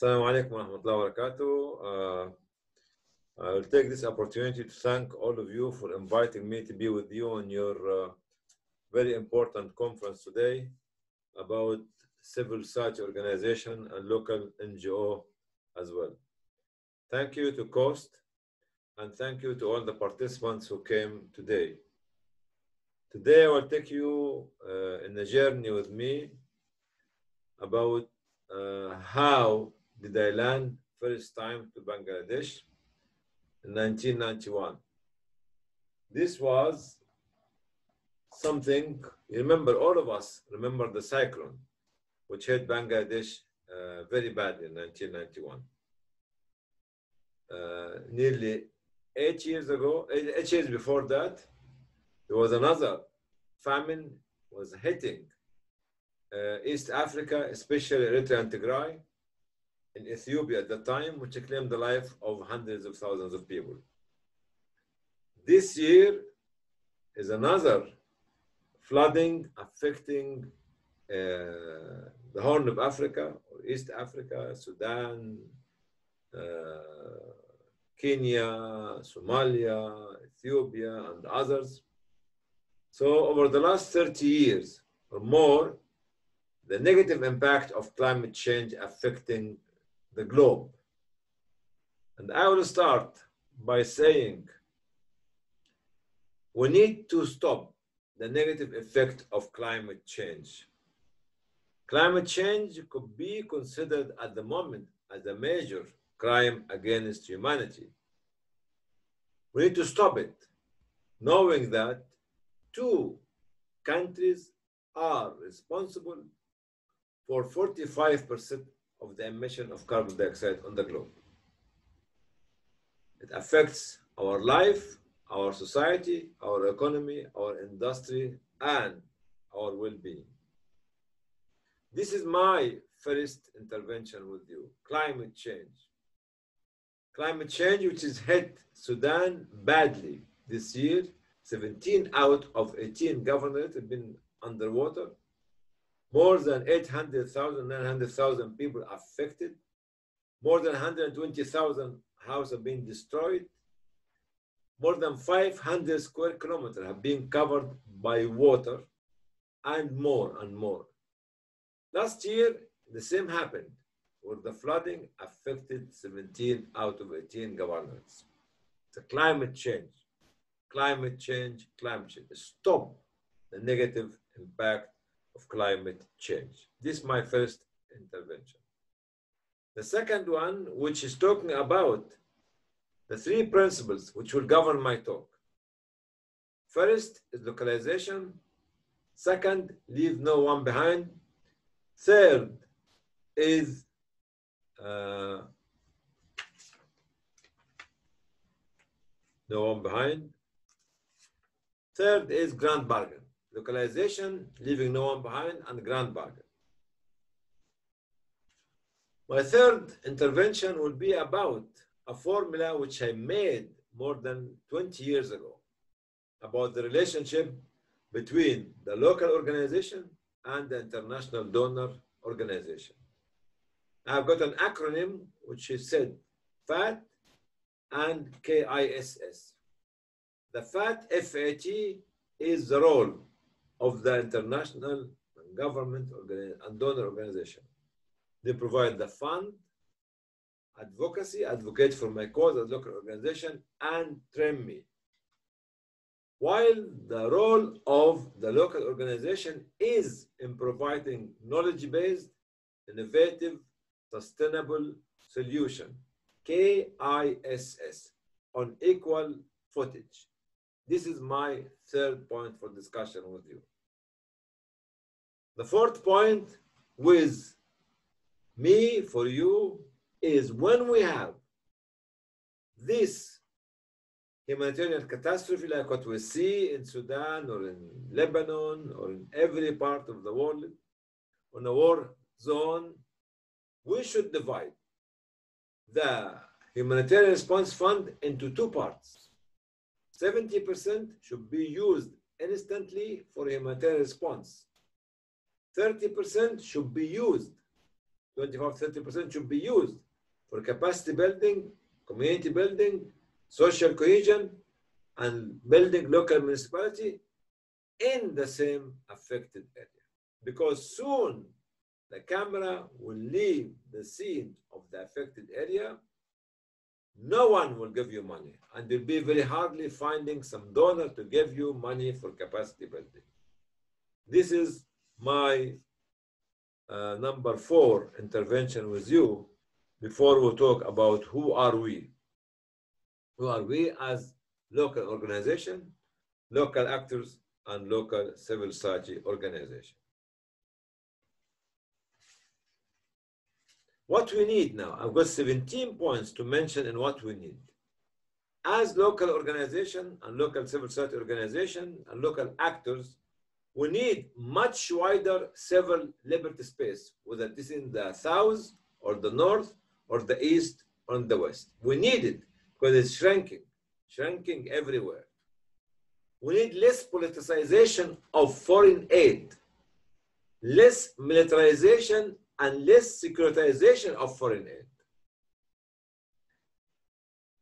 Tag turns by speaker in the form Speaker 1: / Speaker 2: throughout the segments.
Speaker 1: Assalamu alaikum wa rahmatullahi wa. Uh, I will take this opportunity to thank all of you for inviting me to be with you on your uh, very important conference today about civil society organization and local NGO as well. Thank you to COAST and thank you to all the participants who came today. Today I will take you uh, in a journey with me about uh, how did I land first time to Bangladesh in 1991. This was something, remember, all of us remember the cyclone, which hit Bangladesh uh, very badly in 1991. Uh, nearly eight years ago, eight, eight years before that, there was another famine was hitting uh, East Africa, especially Eritrea and Tigray, in Ethiopia at the time, which claimed the life of hundreds of thousands of people. This year is another flooding affecting uh, the Horn of Africa, or East Africa, Sudan, uh, Kenya, Somalia, Ethiopia, and others. So over the last 30 years or more, the negative impact of climate change affecting the globe. And I will start by saying we need to stop the negative effect of climate change. Climate change could be considered at the moment as a major crime against humanity. We need to stop it, knowing that two countries are responsible for 45% of the emission of carbon dioxide on the globe. It affects our life, our society, our economy, our industry, and our well-being. This is my first intervention with you, climate change. Climate change, which has hit Sudan badly this year, 17 out of 18 governorates have been underwater. More than 800,000, 900,000 people affected. More than 120,000 houses have been destroyed. More than 500 square kilometers have been covered by water and more and more. Last year, the same happened, where the flooding affected 17 out of 18 governorates. It's a climate change. Climate change, climate change. Stop the negative impact of climate change. This is my first intervention. The second one, which is talking about the three principles which will govern my talk. First is localization. Second, leave no one behind. Third is uh, no one behind. Third is grand bargain. Localization, leaving no one behind, and grand bargain. My third intervention will be about a formula which I made more than 20 years ago about the relationship between the local organization and the international donor organization. I've got an acronym which is said FAT and KISS. The FAT, FAT, is the role of the international government and donor organization. They provide the fund, advocacy, advocate for my cause as local organization, and train me. While the role of the local organization is in providing knowledge-based, innovative, sustainable solution, KISS, on equal footage. This is my third point for discussion with you. The fourth point with me for you is when we have this humanitarian catastrophe like what we see in Sudan or in Lebanon or in every part of the world on a war zone, we should divide the humanitarian response fund into two parts. 70% should be used instantly for humanitarian response. 30% should be used 25 30% should be used for capacity building, community building, social cohesion, and building local municipality in the same affected area. Because soon the camera will leave the scene of the affected area. No one will give you money, and you'll be very hardly finding some donor to give you money for capacity building. This is my uh, number four intervention with you before we talk about who are we. Who are we as local organization, local actors, and local civil society organization. What we need now, I've got 17 points to mention in what we need. As local organization and local civil society organization and local actors, we need much wider civil liberty space, whether this is in the south or the north or the east or the west. We need it because it's shrinking, shrinking everywhere. We need less politicization of foreign aid, less militarization and less securitization of foreign aid.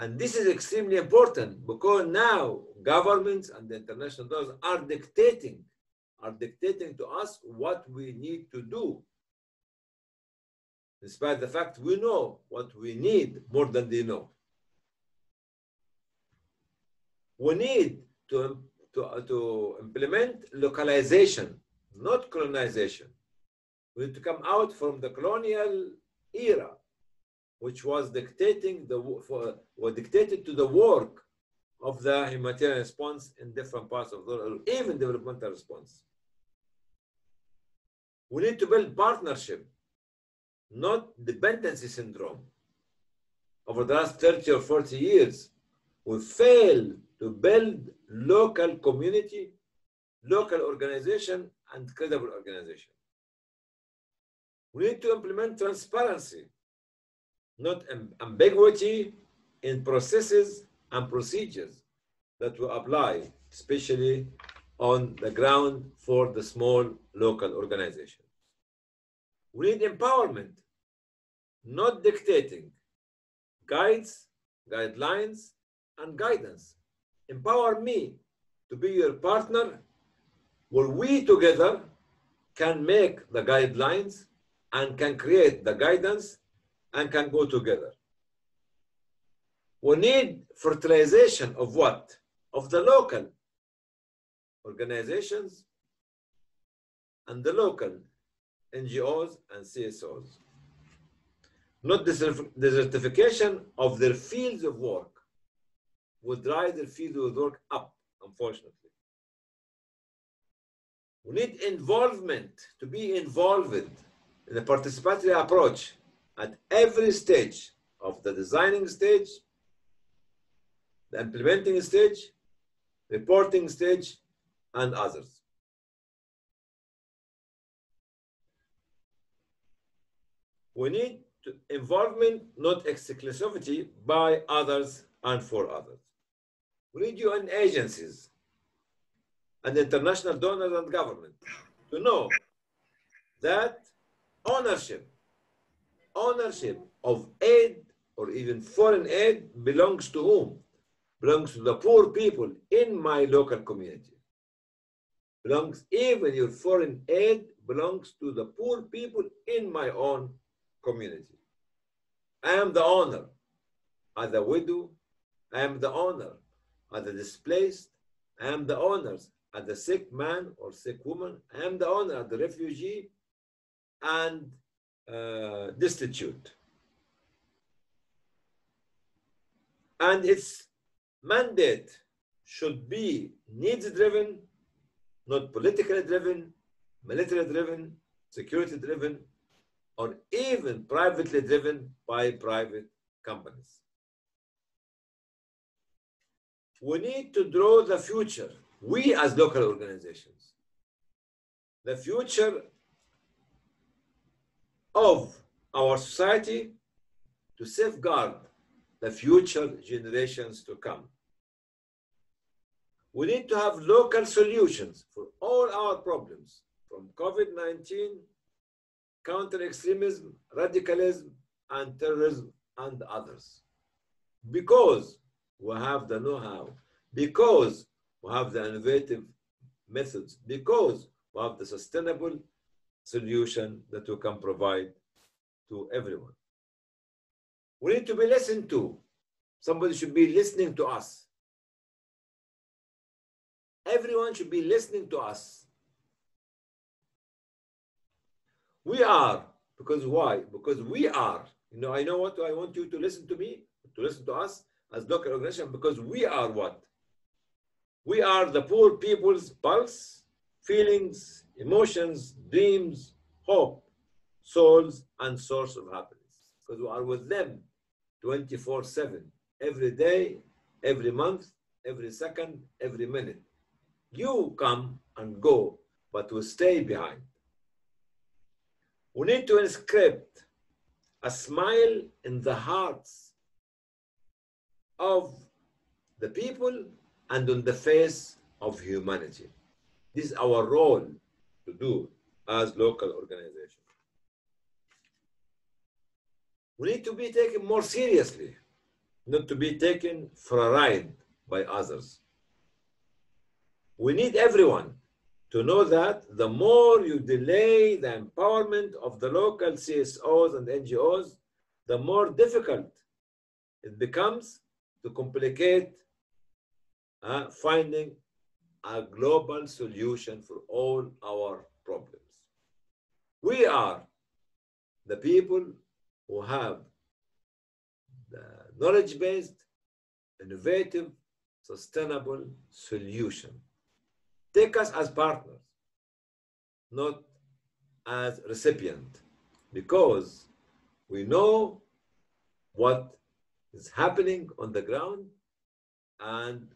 Speaker 1: And this is extremely important because now governments and the international donors are dictating, are dictating to us what we need to do. Despite the fact we know what we need more than they know. We need to, to, to implement localization, not colonization. We need to come out from the colonial era, which was dictating the for, dictated to the work of the humanitarian response in different parts of the world, even developmental response. We need to build partnership, not dependency syndrome. Over the last 30 or 40 years, we failed to build local community, local organization, and credible organization. We need to implement transparency, not ambiguity in processes and procedures that will apply, especially on the ground for the small local organization. We need empowerment, not dictating, guides, guidelines, and guidance. Empower me to be your partner where we together can make the guidelines and can create the guidance and can go together. We need fertilization of what? Of the local organizations and the local NGOs and CSOs. Not desertification of their fields of work would drive their field of work up, unfortunately. We need involvement to be involved in a participatory approach at every stage of the designing stage, the implementing stage, reporting stage, and others. We need involvement, not exclusivity by others and for others. We need UN agencies and international donors and government to know that ownership, ownership of aid or even foreign aid belongs to whom? Belongs to the poor people in my local community. Belongs, even your foreign aid belongs to the poor people in my own community. I am the owner. As a widow, I am the owner. As the displaced, I am the owner As the sick man or sick woman, I am the owner. As the refugee and uh, destitute. And its mandate should be needs driven, not politically driven, military driven, security driven, or even privately driven by private companies. We need to draw the future, we as local organizations. The future of our society to safeguard the future generations to come. We need to have local solutions for all our problems, from COVID 19 counter extremism, radicalism, and terrorism, and others. Because we have the know how, because we have the innovative methods, because we have the sustainable solution that we can provide to everyone. We need to be listened to. Somebody should be listening to us. Everyone should be listening to us. We are, because why? Because we are. You know, I know what I want you to listen to me, to listen to us as local organization, because we are what? We are the poor people's pulse, feelings, emotions, dreams, hope, souls, and source of happiness. Because we are with them 24 7, every day, every month, every second, every minute. You come and go, but we stay behind. We need to inscript a smile in the hearts of the people and on the face of humanity. This is our role to do as local organization. We need to be taken more seriously, not to be taken for a ride by others. We need everyone to know that the more you delay the empowerment of the local CSOs and NGOs, the more difficult it becomes to complicate uh, finding a global solution for all our problems. We are the people who have knowledge-based, innovative, sustainable solution. Take us as partners, not as recipient, because we know what is happening on the ground and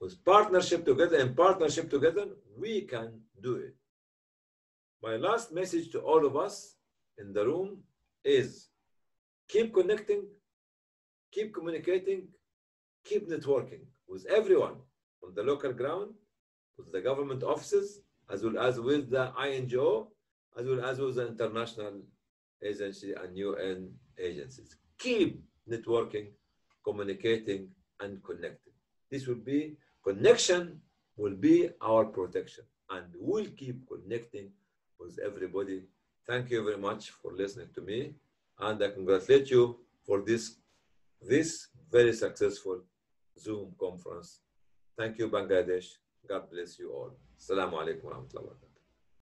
Speaker 1: with partnership together and partnership together, we can do it. My last message to all of us in the room is keep connecting, keep communicating, keep networking with everyone on the local ground, with the government offices, as well as with the INGO, as well as with the international agency and UN agencies. Keep networking, communicating, and connecting. This will be connection will be our protection and we'll keep connecting with everybody. Thank you very much for listening to me and I congratulate you for this, this very successful Zoom conference. Thank you, Bangladesh. God bless you all. Assalamu alaikum